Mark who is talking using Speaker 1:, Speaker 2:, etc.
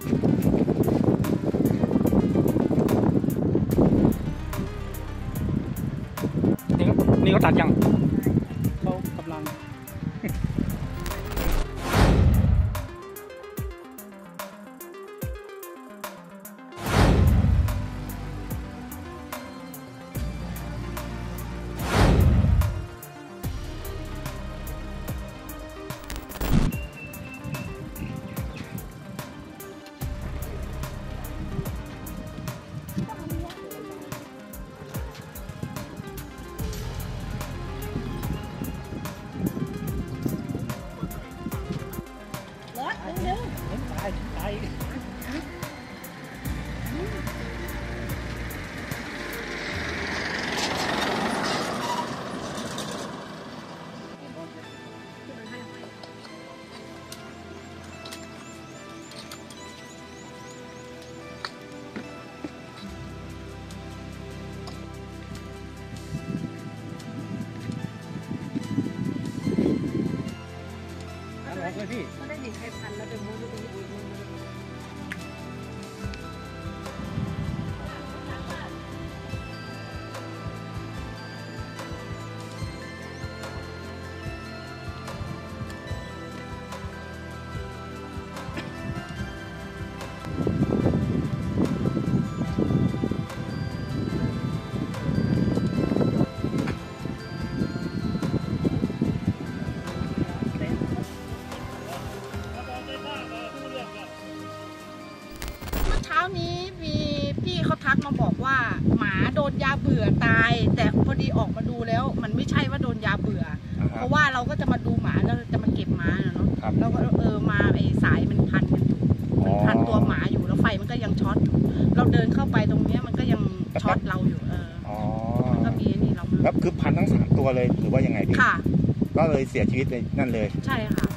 Speaker 1: นี่นี่เขาตัดยัง
Speaker 2: รถดึง
Speaker 1: ตายตาย เอาออกเลยพี่
Speaker 2: ไม่ได้เห็นใครพันแล้วเป็นมุ้งมุ้ง เช้านี้มีพี่เขาทักมาบอกว่า หมาโดนยาเบื่อตาย แต่พอดีออกมาดูแล้ว มันไม่ใช่ว่าโดนยาเบื่อเพราะว่าเราก็จะมาดูหมาแล้วจะมาเก็บหมาน่ะเนาะ
Speaker 1: ครับ
Speaker 2: แล้วก็เออมาไอ้สายมันพันกันอยู่มันพันตัวหมาอยู่แล้วไฟมันก็ยังช็อตอยู่เราเดินเข้าไปตรงเนี้ยมันก็ยังช็อตเราอยู่เออ
Speaker 3: อ๋อ
Speaker 2: มันก็มีไอ้นี่เรามา
Speaker 3: แล้วคือพันทั้งสามตัวเลยหรือว่ายังไงพี่
Speaker 2: ค่ะ
Speaker 3: ก็เลยเสียชีวิตในนั่นเลย
Speaker 2: ใช่ค่ะ